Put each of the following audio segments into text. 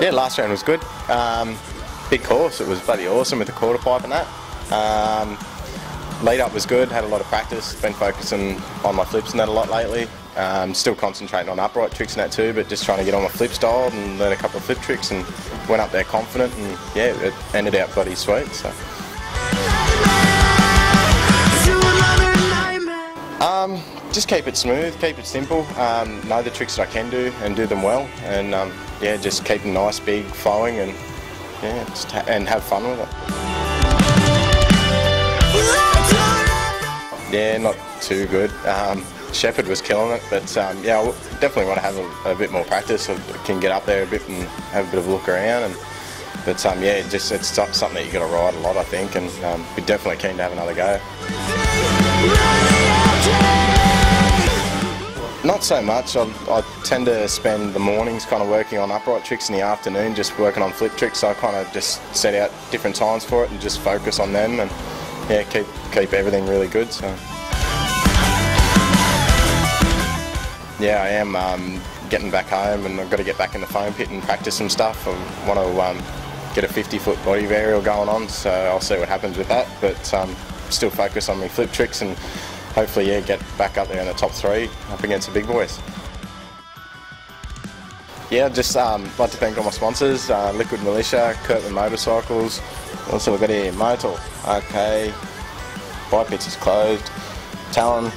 Yeah, last round was good. Um, big course, it was bloody awesome with the quarter pipe and that. Um, lead up was good, had a lot of practice, been focusing on my flips and that a lot lately. Um, still concentrating on upright tricks and that too, but just trying to get on my flip style and learn a couple of flip tricks and went up there confident and yeah, it ended out bloody sweet. So. Um, just keep it smooth, keep it simple, um, know the tricks that I can do and do them well and um, yeah, just keep nice, big, flowing and yeah, ha and have fun with it. Yeah, not too good. Um, Shepherd was killing it, but um, yeah, I definitely want to have a, a, bit more practice. I can get up there a bit and have a bit of a look around. And but um, yeah, just it's something that you got to ride a lot, I think, and um, we're definitely keen to have another go. Not so much. I, I, tend to spend the mornings kind of working on upright tricks in the afternoon, just working on flip tricks. So I kind of just set out different times for it and just focus on them and yeah, keep keep everything really good. So yeah, I am um, getting back home and I've got to get back in the foam pit and practice some stuff. I want to um, get a 50 foot body varial going on, so I'll see what happens with that. But um, still focus on my flip tricks and hopefully, yeah, get back up there in the top three up against the big boys. Yeah, just um, like to thank all my sponsors, uh, Liquid Militia, Kirtland Motorcycles, also we've got here Motul, OK, Bike Pits is closed, Talon,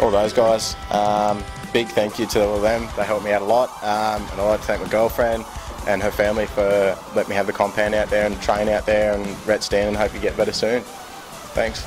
all those guys. Um, big thank you to all of them, they helped me out a lot, um, and I'd like to thank my girlfriend and her family for letting me have the compound out there and train out there and Rhett and hope you get better soon. Thanks.